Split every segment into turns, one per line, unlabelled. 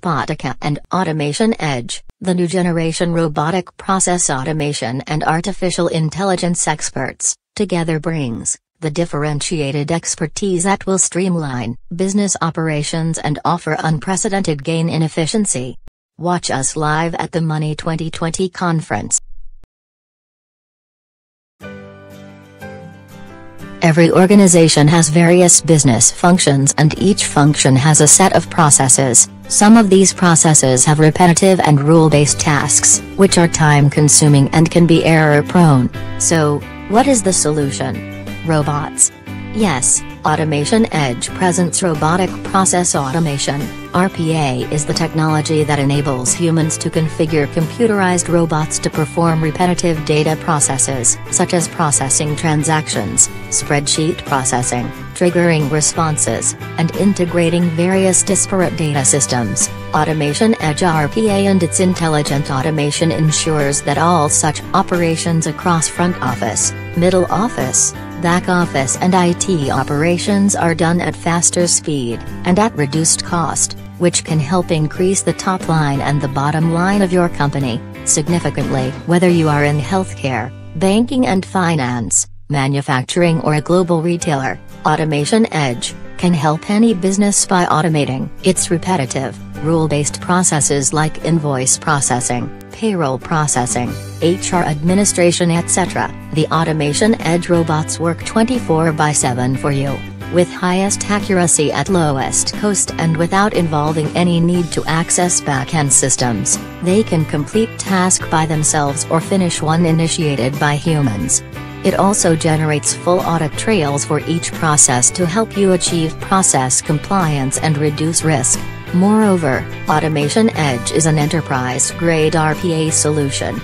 Qbotica and Automation Edge, the new generation robotic process automation and artificial intelligence experts, together brings the differentiated expertise that will streamline business operations and offer unprecedented gain in efficiency. Watch us live at the Money 2020 conference. Every organization has various business functions and each function has a set of processes. Some of these processes have repetitive and rule-based tasks, which are time-consuming and can be error-prone. So, what is the solution? Robots. Yes, Automation Edge presents Robotic Process Automation. RPA is the technology that enables humans to configure computerized robots to perform repetitive data processes, such as processing transactions, spreadsheet processing, triggering responses, and integrating various disparate data systems. Automation Edge RPA and its intelligent automation ensures that all such operations across front office, middle office, back office and IT operations are done at faster speed, and at reduced cost, which can help increase the top line and the bottom line of your company, significantly. Whether you are in healthcare, banking and finance, manufacturing or a global retailer, Automation Edge can help any business by automating its repetitive, rule-based processes like invoice processing, payroll processing, HR administration etc. The Automation Edge robots work 24 by 7 for you, with highest accuracy at lowest cost and without involving any need to access back-end systems. They can complete task by themselves or finish one initiated by humans. It also generates full audit trails for each process to help you achieve process compliance and reduce risk. Moreover, Automation Edge is an enterprise-grade RPA solution.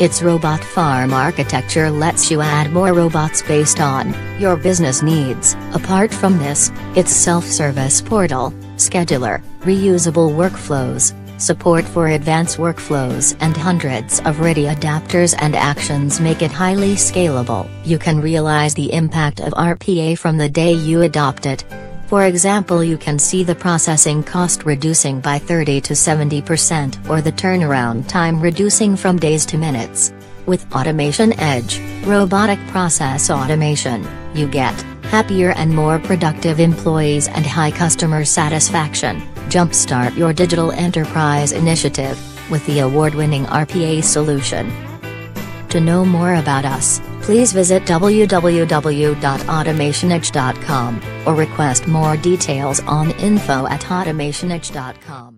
Its robot farm architecture lets you add more robots based on your business needs. Apart from this, its self-service portal, scheduler, reusable workflows, support for advanced workflows and hundreds of ready adapters and actions make it highly scalable. You can realize the impact of RPA from the day you adopt it. For example you can see the processing cost reducing by 30 to 70% or the turnaround time reducing from days to minutes. With Automation Edge, robotic process automation, you get happier and more productive employees and high customer satisfaction. Jumpstart your digital enterprise initiative with the award-winning RPA solution. To know more about us, please visit www.automationedge.com or request more details on info at automationedge.com.